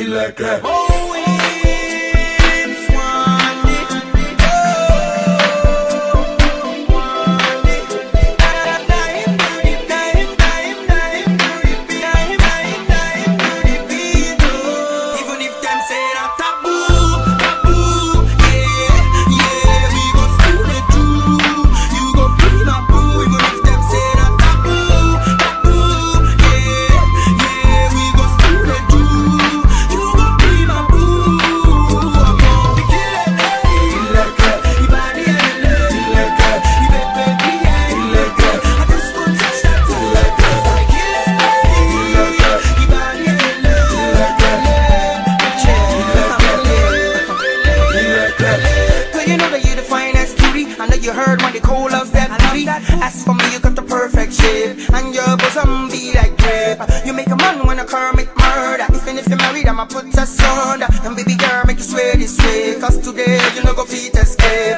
Ilẹ̀kẹ̀. Oh, Heard when they call us that booty. As for me, you got the perfect shape, and your bosom be like grape. You make a man wanna commit murder. Even if you're married, I'ma put us under. And baby girl, make you swear this way. Cause today you know go feet escape.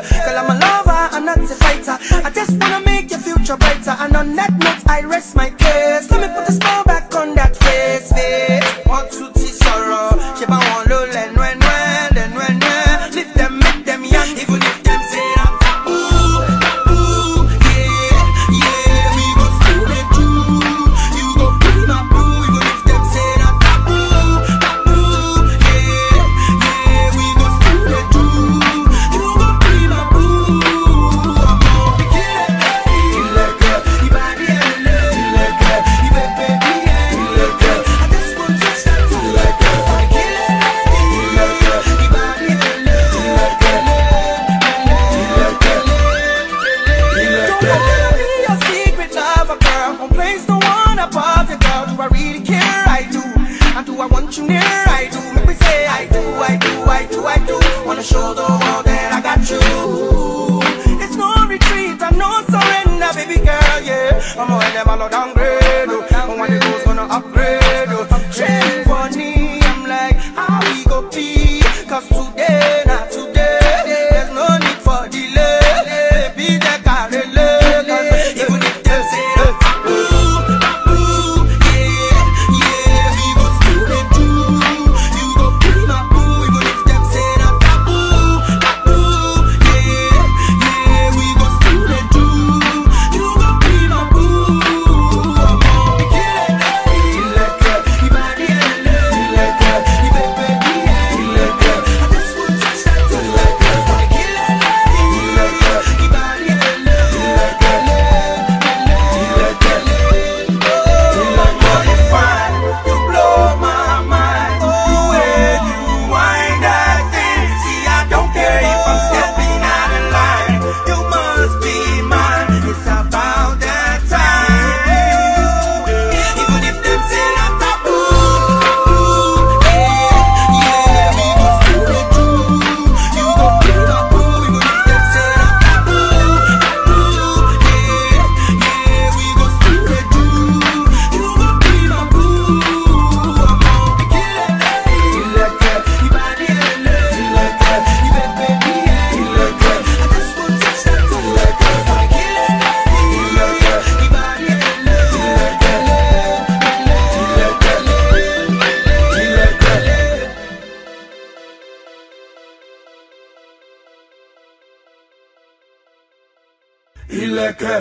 on above you, girl. Do I really care? I do. And do I want you near? I do. Make me say I do, I do, I do, I do. Wanna show the world that I got you. It's no retreat and no surrender, baby girl, yeah. I'm gonna never look downgrade. Oh, I'm gonna upgrade. ilẹ̀kẹ̀.